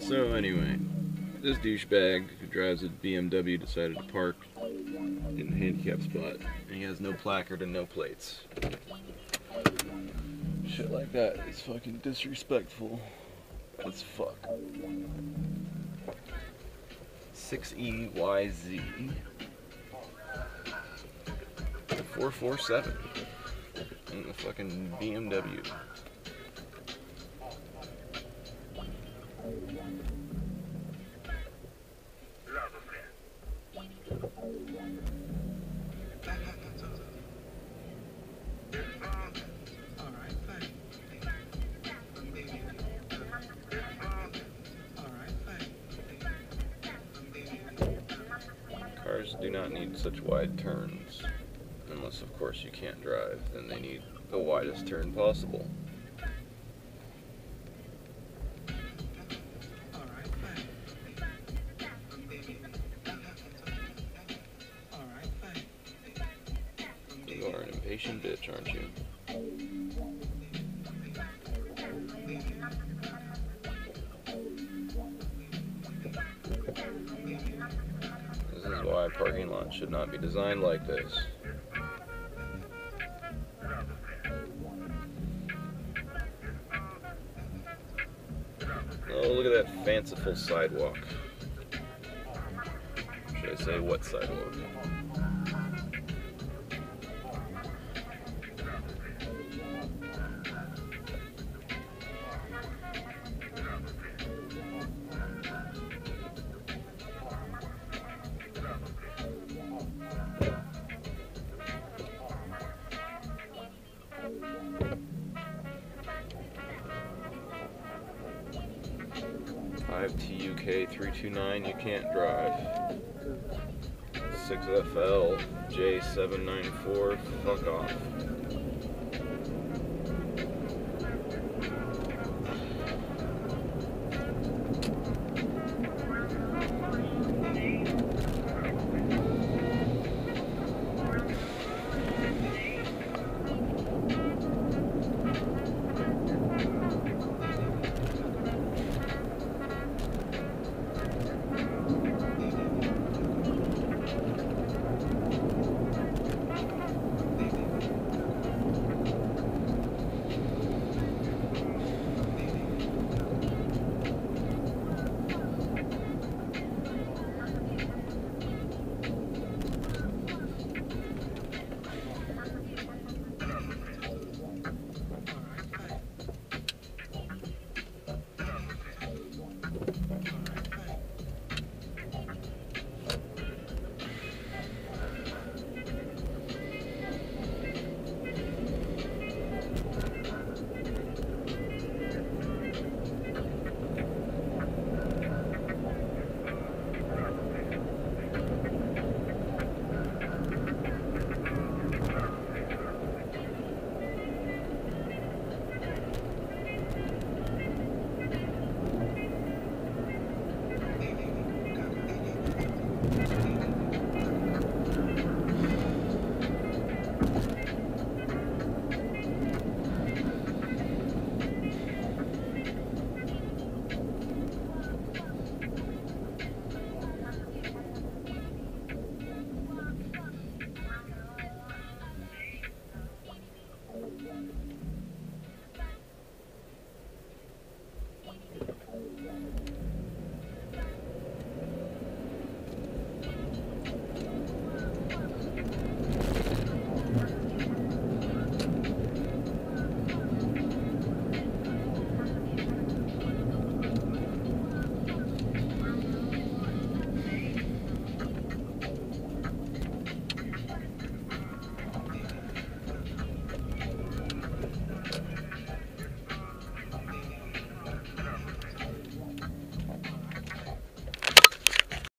So anyway, this douchebag who drives a BMW decided to park in the handicap spot, and he has no placard and no plates. Shit like that is fucking disrespectful as fuck. 6EYZ 447 in the fucking BMW. Do not need such wide turns. Unless, of course, you can't drive, then they need the widest turn possible. Impatient bitch, aren't you? This is why parking lots should not be designed like this. Oh, look at that fanciful sidewalk. Should I say what sidewalk? Five TUK three two nine. You can't drive. Six FL J seven nine four. Fuck off.